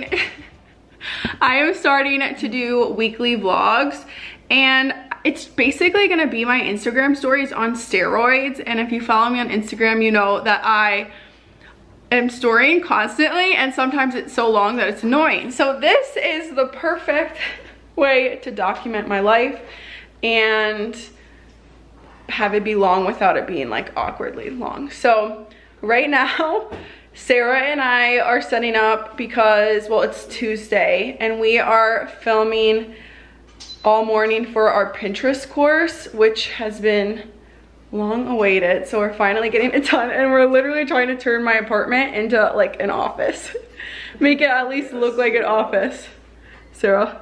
because I am starting, I am starting to do weekly vlogs and it's basically gonna be my Instagram stories on steroids. And if you follow me on Instagram, you know that I am storing constantly and sometimes it's so long that it's annoying. So this is the perfect way to document my life and have it be long without it being like awkwardly long. So right now, Sarah and I are setting up because, well, it's Tuesday and we are filming all morning for our Pinterest course, which has been long awaited. So we're finally getting it done and we're literally trying to turn my apartment into like an office. Make it at least look like an office. Sarah,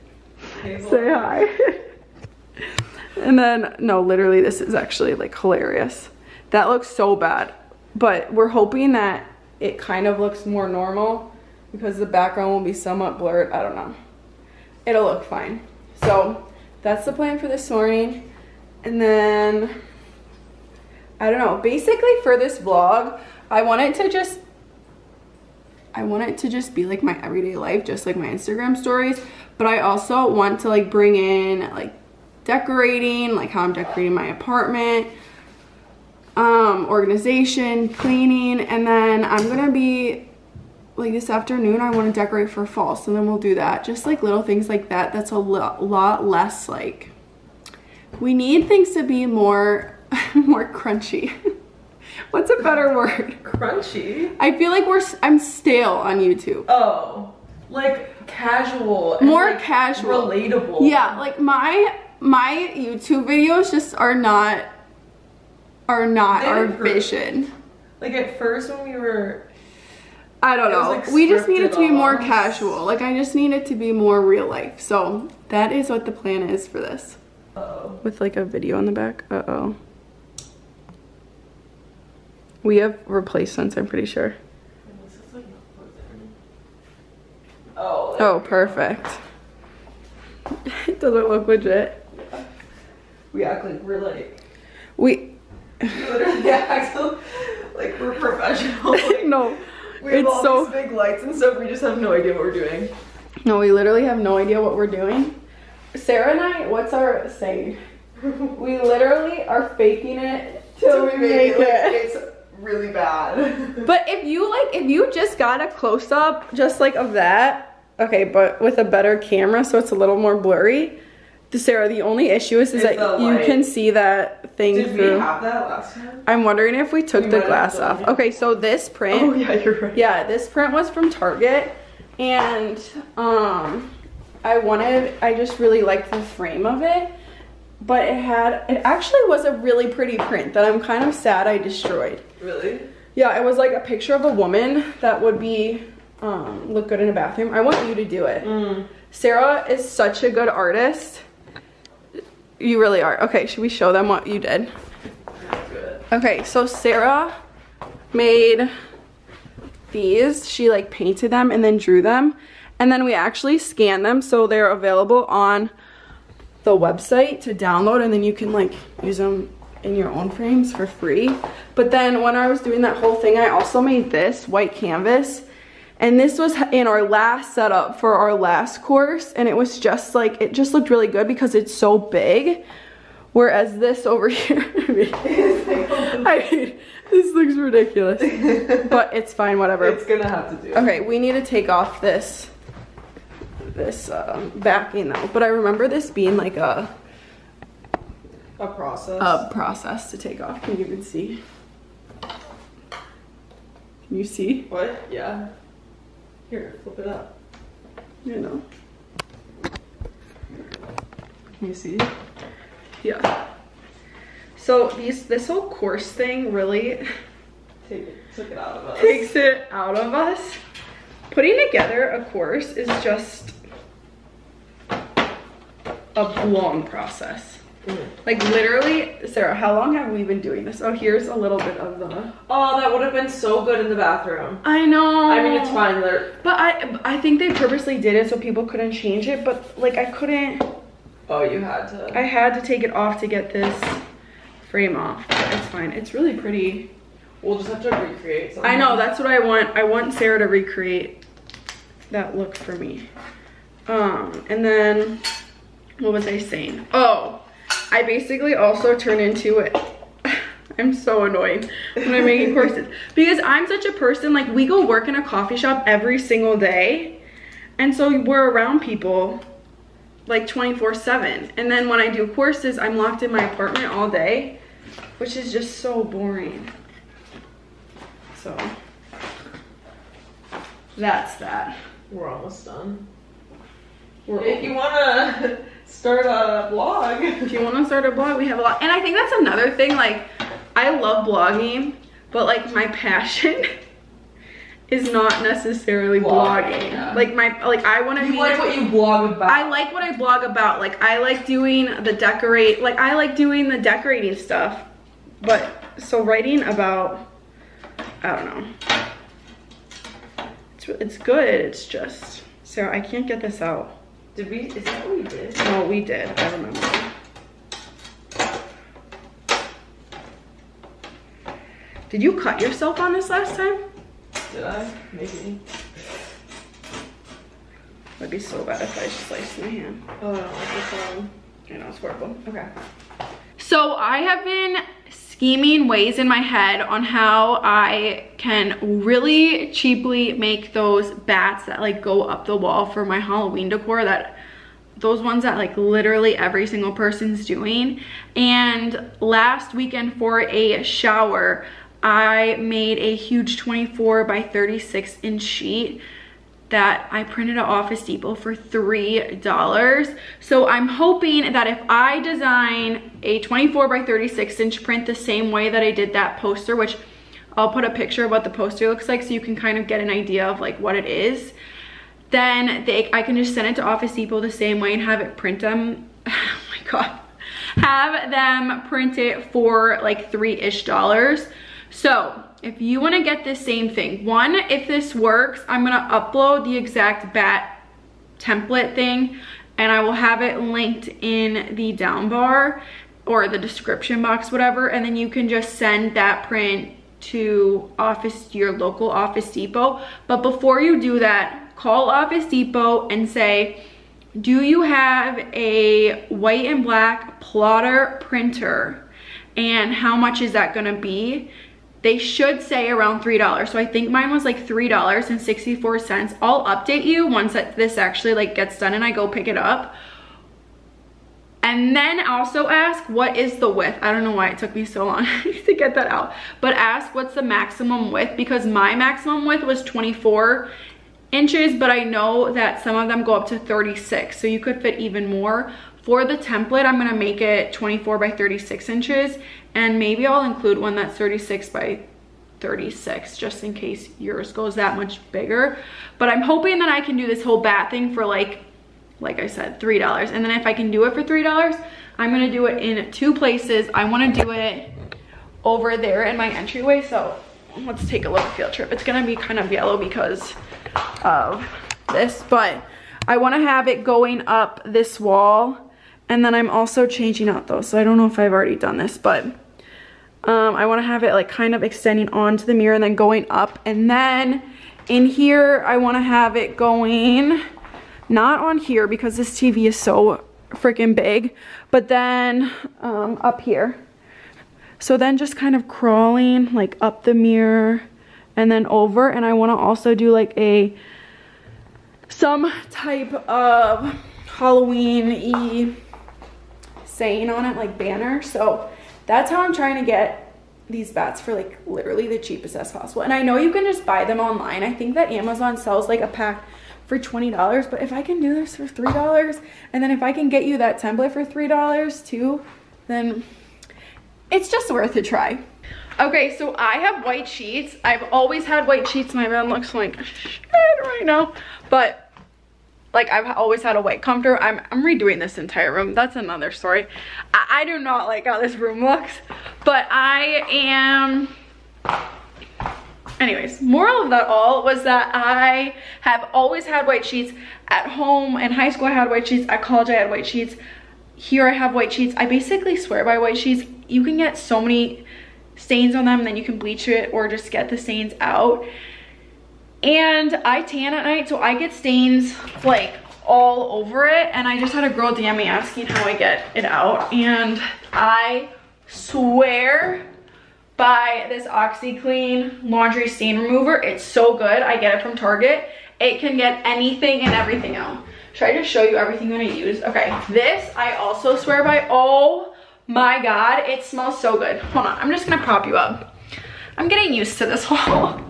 say hi. and then, no, literally this is actually like hilarious. That looks so bad, but we're hoping that it kind of looks more normal because the background will be somewhat blurred. I don't know. It'll look fine. So that's the plan for this morning. And then, I don't know, basically for this vlog, I wanted to just, I want it to just be like my everyday life, just like my Instagram stories. But I also want to like bring in like decorating, like how I'm decorating my apartment, um, organization, cleaning, and then I'm gonna be like this afternoon I want to decorate for fall so then we'll do that just like little things like that that's a lo lot less like we need things to be more more crunchy what's a better word Crunchy? I feel like we're I'm stale on YouTube Oh, like casual. and, More like, casual. Relatable. yeah like my my YouTube videos just are not are not our vision Like at first when we were I don't know. like, we just need it to be more almost. casual. Like I just need it to be more real life. So that is what the plan is for this. oh With like a video in the back. Uh-oh. We have replacements, I'm pretty sure. Oh. Oh, perfect. it doesn't look legit. We act like we're like we literally act like we're professional. Like, no. we have It's all so these big lights and stuff. We just have no idea what we're doing. no, we literally have no idea what we're doing. Sarah and I, what's our saying? We literally are faking it till we make like, it. it's really bad. But if you like, if you just got a close up, just like of that, okay, but with a better camera, so it's a little more blurry. The Sarah, the only issue is, is It's that you can see that thing Did we have that last time? I'm wondering if we took We the glass off. it. Okay, so this print, Oh yeah, you're right. yeah, this print was from Target, and um, I wanted, I just really liked the frame of it, but it had, it actually was a really pretty print that I'm kind of sad I destroyed. Really? Yeah, it was like a picture of a woman that would be um, look good in a bathroom. I want you to do it. Mm. Sarah is such a good artist. You really are. Okay, should we show them what you did? Okay, so Sarah made these. She like painted them and then drew them. And then we actually scanned them so they're available on the website to download and then you can like use them in your own frames for free. But then when I was doing that whole thing, I also made this white canvas. And this was in our last setup for our last course. And it was just like, it just looked really good because it's so big. Whereas this over here, I mean, this looks ridiculous. But it's fine, whatever. It's gonna have to do. Okay, we need to take off this this um, backing though. But I remember this being like a, A process. a process to take off. Can you even see? Can you see? What? Yeah. Here, flip it up. You know. Can you see? Yeah. So these this whole course thing really Take it, took it out of us. takes it out of us. Putting together a course is just a long process. Mm. Like literally, Sarah, how long have we been doing this? Oh, here's a little bit of the. Oh, that would have been so good in the bathroom. I know. I mean, it's fine. They're, But I, I think they purposely did it so people couldn't change it. But like, I couldn't. oh, you had to. I had to take it off to get this frame off. But it's fine. It's really pretty. We'll just have to recreate something. I know, that's what I want. I want Sarah to recreate that look for me. Um, and then, what was I saying? Oh, I basically also turn into it. I'm so annoyed when I'm making courses because I'm such a person, like we go work in a coffee shop every single day. And so we're around people like 24 seven. And then when I do courses, I'm locked in my apartment all day, which is just so boring. So that's that. We're almost done. We're If you wanna start a blog, if you want to start a blog, we have a lot. And I think that's another thing. Like, I love blogging, but like my passion is not necessarily Blogging, blogging. yeah. Like my like I want to you be like what you blog about. I like what I blog about. Like I like doing the decorate. Like I like doing the decorating stuff. But so writing about, I don't know. It's it's good. It's just so I can't get this out. Did we? Is that what we did? No, we did. I remember. Did you cut yourself on this last time? Did I? Maybe. That'd be so bad if I sliced my hand. Oh, I don't like this one. I know, it's horrible. Okay. So I have been scheming ways in my head on how I can really cheaply make those bats that like go up the wall for my Halloween decor that those ones that like literally every single person's doing. And last weekend for a shower, I made a huge 24 by 36 inch sheet that I printed at Office Depot for $3. So I'm hoping that if I design a 24 by 36 inch print the same way that I did that poster, which I'll put a picture of what the poster looks like so you can kind of get an idea of like what it is, then they, I can just send it to Office Depot the same way and have it print them. Oh my God. Have them print it for like three-ish dollars. So if you wanna get this same thing, one, if this works, I'm gonna upload the exact bat template thing and I will have it linked in the down bar or the description box, whatever, and then you can just send that print to office, your local Office Depot. But before you do that, call Office Depot and say, do you have a white and black plotter printer? And how much is that gonna be? They should say around $3. So I think mine was like $3.64. I'll update you once that this actually like gets done and I go pick it up. And then also ask what is the width. I don't know why it took me so long to get that out. But ask what's the maximum width because my maximum width was 24 inches, but I know that some of them go up to 36. So you could fit even more. For the template, I'm gonna make it 24 by 36 inches and maybe I'll include one that's 36 by 36 just in case yours goes that much bigger. But I'm hoping that I can do this whole bat thing for like, like I said, $3. And then if I can do it for $3, I'm gonna do it in two places. I wanna do it over there in my entryway. So let's take a little field trip. It's gonna be kind of yellow because of this, but I wanna have it going up this wall and then I'm also changing out those. So I don't know if I've already done this, but um, I wanna have it like kind of extending onto the mirror and then going up. And then in here, I wanna have it going, not on here because this TV is so freaking big, but then um, up here. So then just kind of crawling like up the mirror and then over. And I wanna also do like a, some type of Halloween-y saying on it, like banner. So that's how I'm trying to get these bats for like literally the cheapest as possible. And I know you can just buy them online. I think that Amazon sells like a pack for $20, but if I can do this for $3 and then if I can get you that template for $3 too, then it's just worth a try. Okay, so I have white sheets. I've always had white sheets. My bed looks like shit right now, but like I've always had a white comforter. I'm, I'm redoing this entire room. That's another story. I, I do not like how this room looks, but I am, anyways, moral of that all was that I have always had white sheets at home. In high school I had white sheets, at college I had white sheets. Here I have white sheets. I basically swear by white sheets. You can get so many stains on them, then you can bleach it or just get the stains out. And I tan at night, so I get stains like all over it. And I just had a girl DM me asking how I get it out. And I swear by this OxiClean laundry stain remover. It's so good. I get it from Target. It can get anything and everything out. Should I just show you everything I'm gonna use? Okay, this I also swear by. Oh my God, it smells so good. Hold on, I'm just gonna prop you up. I'm getting used to this whole,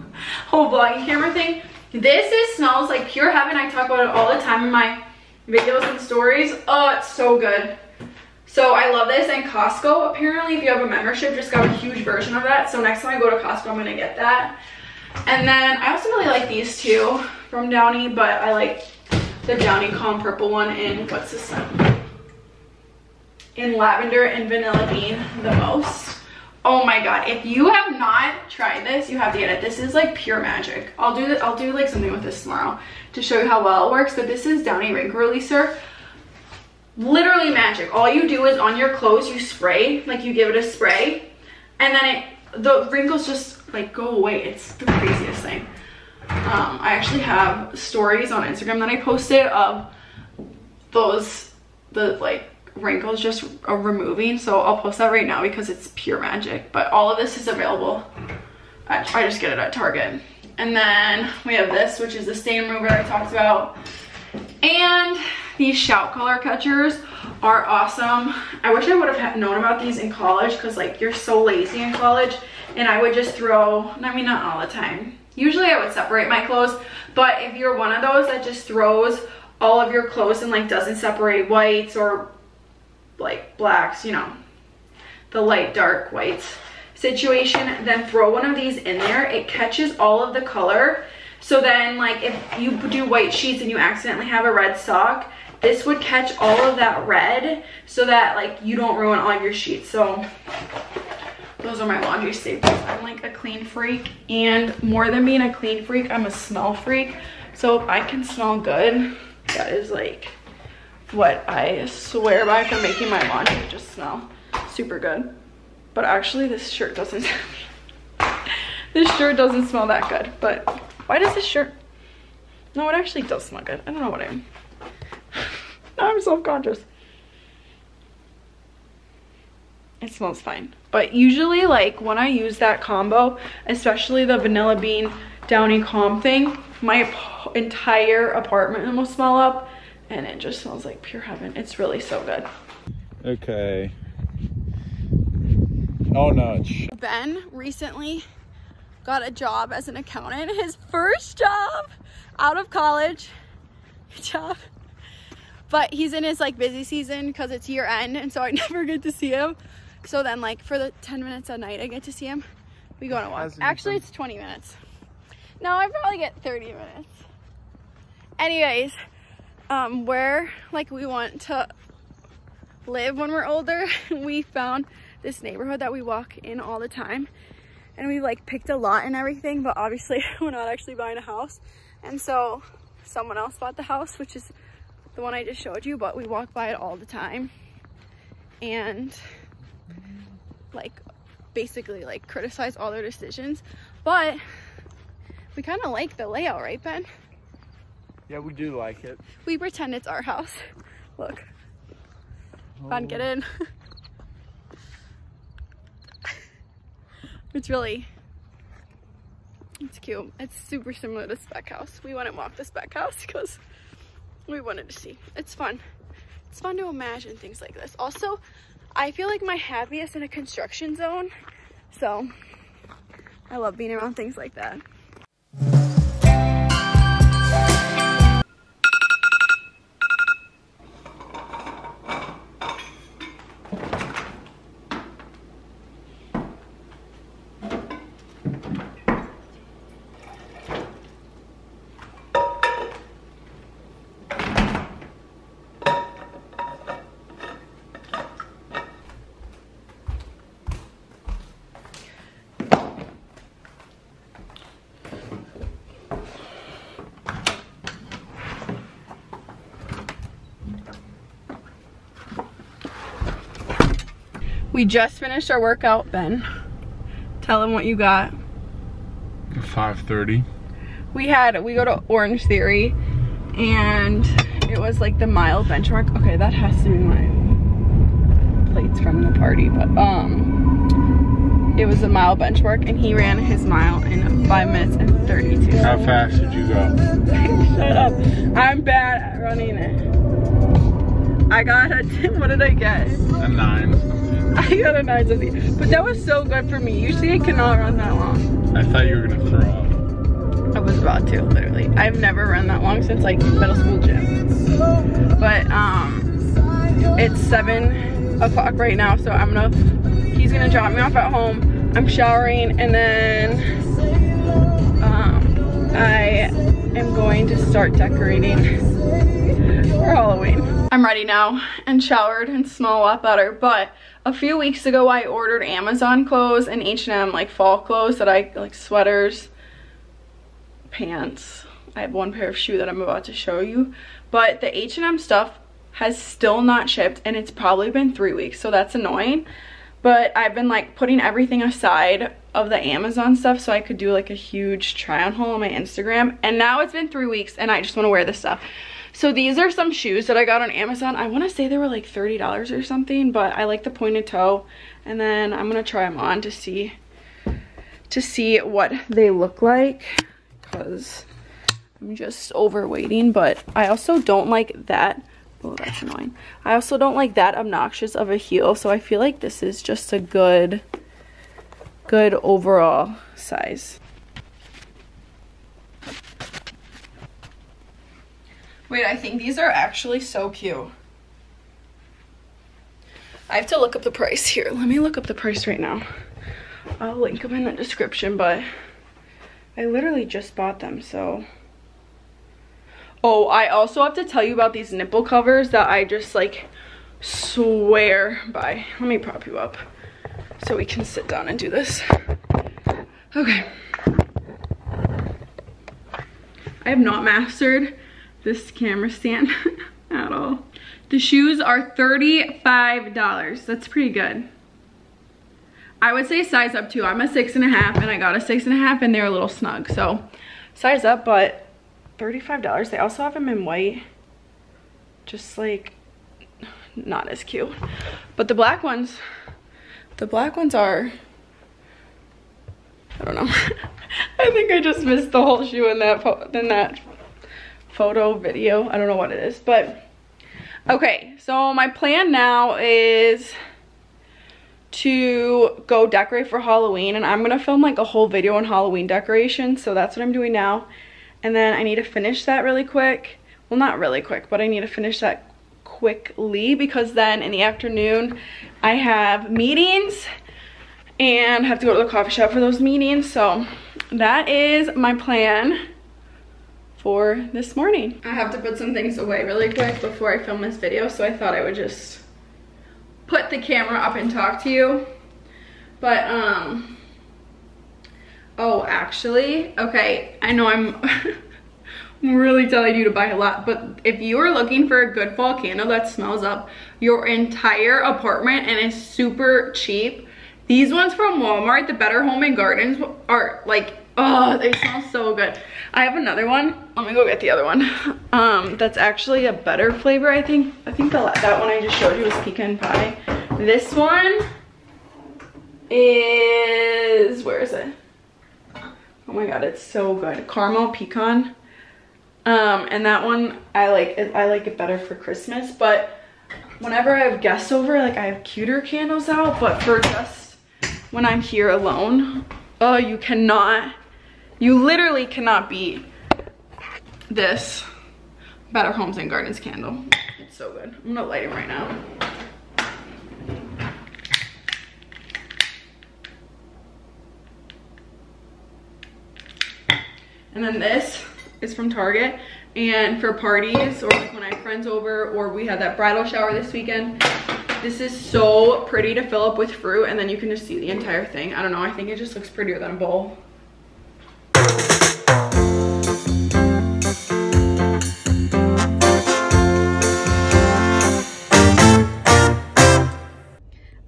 whole vlogging camera thing. This is smells like pure heaven. I talk about it all the time in my videos and stories. Oh, it's so good. So I love this and Costco, apparently if you have a membership, just got a huge version of that. So next time I go to Costco, I'm gonna get that. And then I also really like these two from Downy, but I like the Downy Calm Purple one in, what's this scent? In lavender and vanilla bean the most. Oh my god, if you have not tried this, you have to get it. This is like pure magic. I'll do this. I'll do like something with this tomorrow to show you how well it works, but this is Downy Wrinkle Releaser literally magic. All you do is on your clothes, you spray, like you give it a spray, and then it, the wrinkles just like go away. It's the craziest thing. Um, I actually have stories on Instagram that I posted of those, the like wrinkles just removing. So I'll post that right now because it's pure magic. But all of this is available. At, I just get it at Target. And then we have this, which is the stain remover I talked about. And these shout color catchers are awesome. I wish I would have known about these in college because like you're so lazy in college and I would just throw, I mean not all the time. Usually I would separate my clothes, but if you're one of those that just throws all of your clothes and like doesn't separate whites or like blacks, you know, the light dark whites situation, then throw one of these in there. It catches all of the color. So then like if you do white sheets and you accidentally have a red sock, this would catch all of that red so that like you don't ruin all your sheets. So those are my laundry staples. I'm like a clean freak and more than being a clean freak, I'm a smell freak. So if I can smell good, that is like what I swear by for making my laundry just smell super good. But actually this shirt doesn't, this shirt doesn't smell that good. But why does this shirt, no it actually does smell good. I don't know what I am. I'm self-conscious. It smells fine. But usually like when I use that combo, especially the vanilla bean downy calm thing, my entire apartment will smell up and it just smells like pure heaven. It's really so good. Okay. Oh no. Ben recently got a job as an accountant. His first job out of college. Good job but he's in his like busy season because it's year end and so I never get to see him. So then like for the 10 minutes a night I get to see him, we go on a walk. Actually it's 20 minutes. No, I probably get 30 minutes. Anyways, um, where like we want to live when we're older, we found this neighborhood that we walk in all the time and we like picked a lot and everything, but obviously we're not actually buying a house. And so someone else bought the house, which is the one I just showed you, but we walk by it all the time. And like basically like criticize all their decisions. But we kind of like the layout, right, Ben? Yeah, we do like it. We pretend it's our house. Look. Oh. Ben, get in. it's really, it's cute. It's super similar to Spec House. We and walked the Spec House because we wanted to see. It's fun. It's fun to imagine things like this. Also, I feel like my happiest in a construction zone. So I love being around things like that. We just finished our workout, Ben. Tell them what you got. 530. We had, we go to Orange Theory and it was like the mile benchmark. Okay, that has to be my plates from the party, but um, it was a mile benchmark and he ran his mile in five minutes and 32. How fast did you go? Shut up. I'm bad at running it. I got a, what did I get? A nine. I got a nine something. But that was so good for me. Usually I cannot run that long. I thought you were gonna throw up. I was about to, literally. I've never run that long since like middle school gym. But um, it's seven o'clock right now, so I'm gonna, he's gonna drop me off at home. I'm showering and then um, I am going to start decorating for Halloween. I'm ready now and showered and smell a lot better, but a few weeks ago I ordered Amazon clothes and H&M like fall clothes that I like sweaters pants. I have one pair of shoe that I'm about to show you. But the H&M stuff has still not shipped and it's probably been three weeks. So that's annoying. But I've been like putting everything aside of the Amazon stuff so I could do like a huge try on haul on my Instagram. And now it's been three weeks and I just want to wear this stuff. So these are some shoes that I got on Amazon. I want to say they were like $30 or something, but I like the pointed toe. And then I'm going to try them on to see to see what they look like because I'm just overweighting, but I also don't like that. Oh, that's annoying. I also don't like that obnoxious of a heel, so I feel like this is just a good, good overall size. Wait, I think these are actually so cute. I have to look up the price here. Let me look up the price right now. I'll link them in the description, but I literally just bought them, so. Oh, I also have to tell you about these nipple covers that I just like swear by. Let me prop you up so we can sit down and do this. Okay. I have not mastered this camera stand at all. The shoes are $35. That's pretty good. I would say size up too. I'm a six and a half and I got a six and a half and they're a little snug. So size up, but $35. They also have them in white. Just like not as cute. But the black ones, the black ones are, I don't know. I think I just missed the whole shoe in that, in that photo video. I don't know what it is, but okay. So my plan now is to go decorate for Halloween and I'm gonna film like a whole video on Halloween decorations so that's what I'm doing now and then I need to finish that really quick well not really quick but I need to finish that quickly because then in the afternoon I have meetings and have to go to the coffee shop for those meetings so that is my plan for this morning. I have to put some things away really quick before I film this video so I thought I would just put the camera up and talk to you. But, um, oh, actually, okay, I know I'm, really telling you to buy a lot, but if you are looking for a good fall candle that smells up your entire apartment and is super cheap, these ones from Walmart, the Better Home and Gardens, are like, oh, they smell so good. I have another one. Let me go get the other one. Um, that's actually a better flavor, I think. I think the, that one I just showed you was pecan pie. This one is, where is it? Oh my god, it's so good. Caramel pecan. Um, and that one, I like it, I like it better for Christmas, but whenever I have guests over, like I have cuter candles out, but for just when I'm here alone, oh, you cannot, you literally cannot beat this Better Homes and Gardens candle. It's so good. I'm gonna light it right now. And then this is from Target. And for parties or like when I have friends over or we had that bridal shower this weekend, this is so pretty to fill up with fruit and then you can just see the entire thing. I don't know, I think it just looks prettier than a bowl.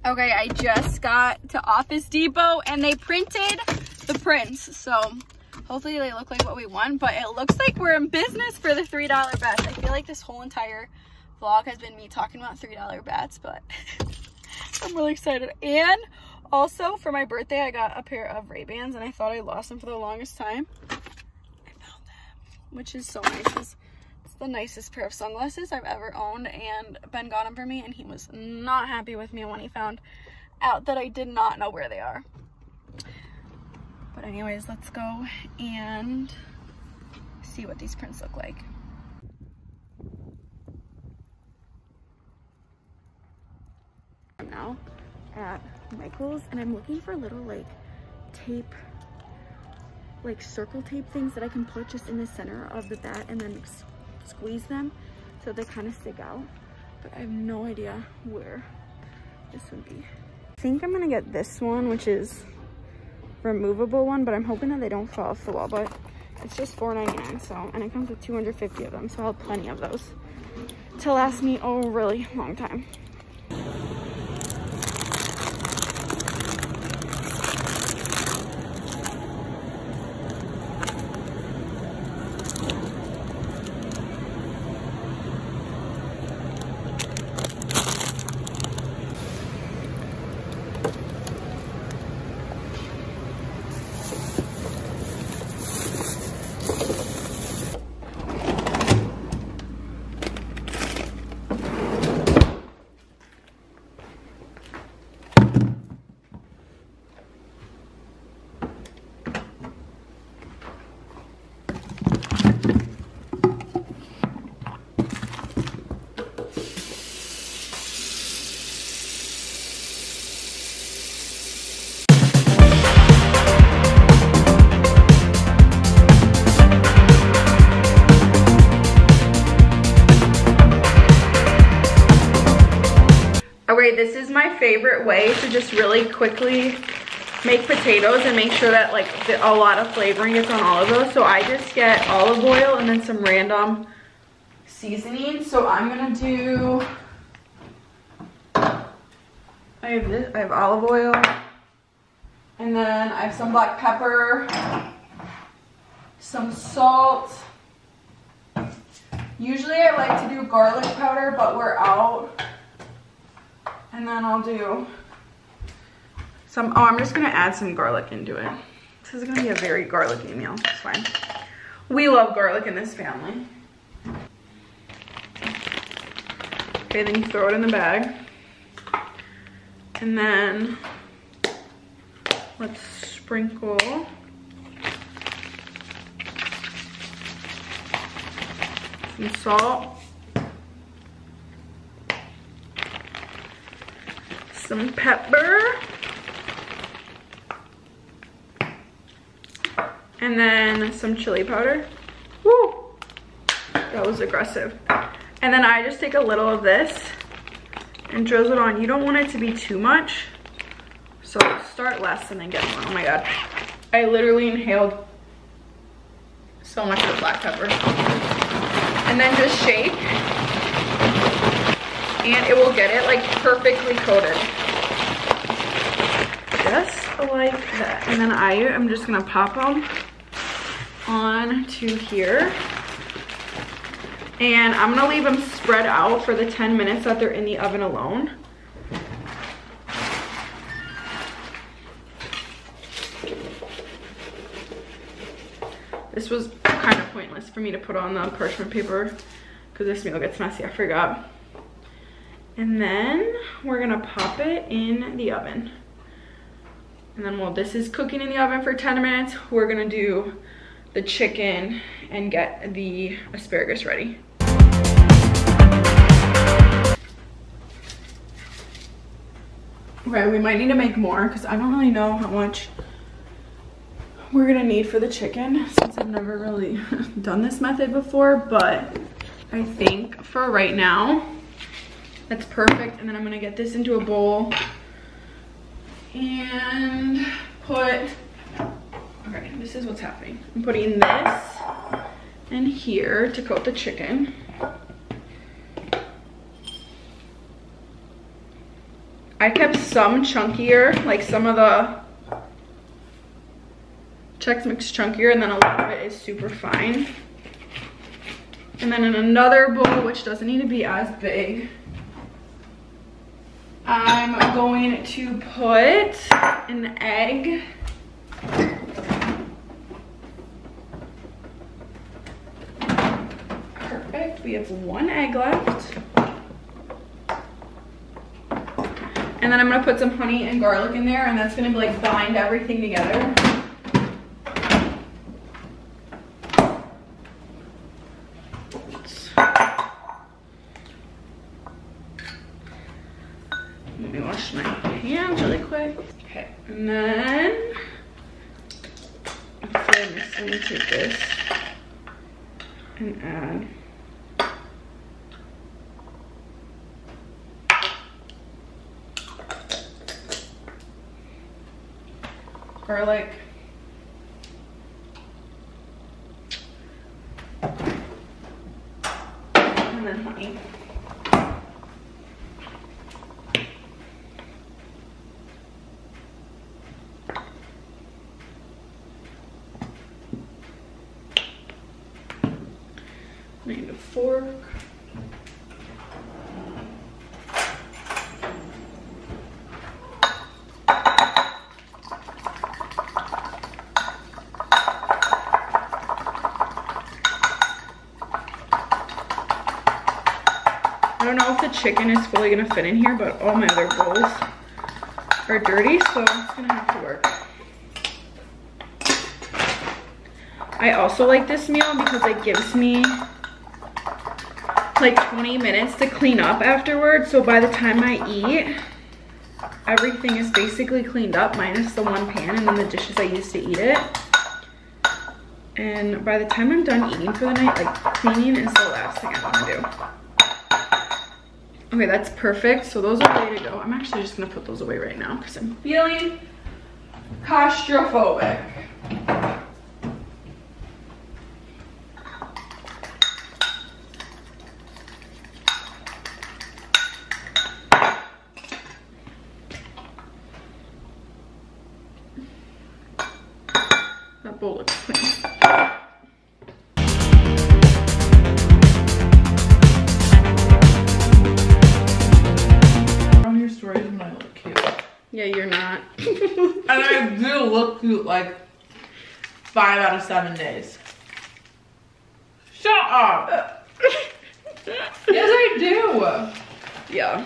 Okay, I just got to Office Depot and they printed the prints. So hopefully they look like what we want, but it looks like we're in business for the $3 bets. I feel like this whole entire vlog has been me talking about $3 bets, but I'm really excited. And also for my birthday, I got a pair of Ray-Bans and I thought I lost them for the longest time. I found them, which is so nice. The nicest pair of sunglasses I've ever owned and Ben got them for me and he was not happy with me when he found out that I did not know where they are. But anyways, let's go and see what these prints look like. I'm now at Michael's and I'm looking for little like tape, like circle tape things that I can put just in the center of the bat and then squeeze them so they kind of stick out. But I have no idea where this would be. I think I'm gonna get this one, which is removable one, but I'm hoping that they don't fall off the wall, but it's just $4.99, so, and it comes with 250 of them, so I'll have plenty of those to last me a really long time. This is my favorite way to just really quickly make potatoes and make sure that like a lot of flavoring gets on all of those. So I just get olive oil and then some random seasoning. So I'm gonna do, I have this, I have olive oil and then I have some black pepper, some salt. Usually I like to do garlic powder, but we're out. And then I'll do some, oh, I'm just gonna add some garlic into it. This is gonna be a very garlicky meal, it's fine. We love garlic in this family. Okay, then you throw it in the bag. And then let's sprinkle some salt. Some pepper. And then some chili powder. Woo! That was aggressive. And then I just take a little of this and drizzle it on. You don't want it to be too much. So start less and then get more. Oh my God. I literally inhaled so much of the black pepper. And then just shake and it will get it like perfectly coated. Just like that. And then I am just gonna pop them on to here. And I'm gonna leave them spread out for the 10 minutes that they're in the oven alone. This was kind of pointless for me to put on the parchment paper because this meal gets messy, I forgot. And then we're gonna pop it in the oven. And then while this is cooking in the oven for 10 minutes, we're gonna do the chicken and get the asparagus ready. Okay, we might need to make more because I don't really know how much we're gonna need for the chicken since I've never really done this method before, but I think for right now, that's perfect. And then I'm gonna get this into a bowl and put, okay, this is what's happening. I'm putting this in here to coat the chicken. I kept some chunkier, like some of the Chex Mix chunkier and then a lot of it is super fine. And then in another bowl, which doesn't need to be as big, I'm going to put an egg. Perfect, we have one egg left. And then I'm gonna put some honey and garlic in there and that's gonna like bind everything together. Let me wash my hands really quick. Okay, and then after I'm just gonna take this and add garlic. And then honey. Need a fork. The chicken is fully gonna fit in here, but all my other bowls are dirty, so it's gonna have to work. I also like this meal because it gives me like 20 minutes to clean up afterwards. So by the time I eat, everything is basically cleaned up minus the one pan and then the dishes I used to eat it. And by the time I'm done eating for the night, like cleaning is the last thing I wanna do. Okay, that's perfect. So those are ready to go. I'm actually just gonna put those away right now because I'm feeling claustrophobic. Five out of seven days. Shut up! yes, I do. yeah.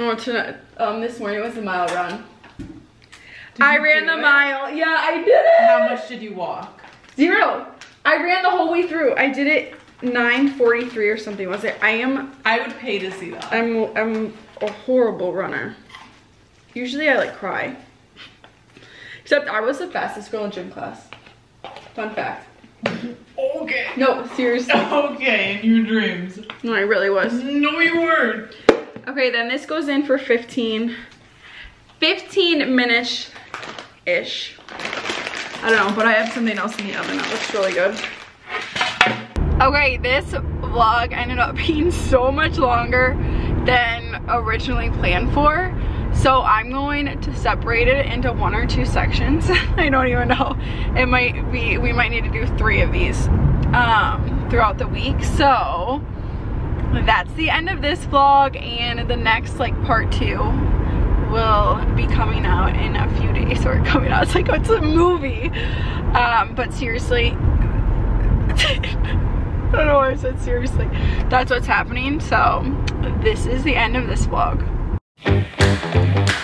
Oh, tonight, um, this morning was a mile run. Did I ran the it? mile. Yeah, I did it. How much did you walk? Zero. I ran the whole way through. I did it 9:43 or something. Was it? I am. I would pay to see that. I'm. I'm a horrible runner. Usually I like cry. Except I was the fastest girl in gym class. Fun fact. Okay. No, seriously. Okay, in your dreams. No, I really was. No, you weren't. Okay, then this goes in for 15, 15 minutes ish. I don't know, but I have something else in the oven that looks really good. Okay, this vlog ended up being so much longer than originally planned for. So I'm going to separate it into one or two sections. I don't even know. It might be, we might need to do three of these um, throughout the week. So that's the end of this vlog and the next like part two will be coming out in a few days or coming out it's like it's a movie um but seriously I don't know why I said seriously that's what's happening so this is the end of this vlog Thank you.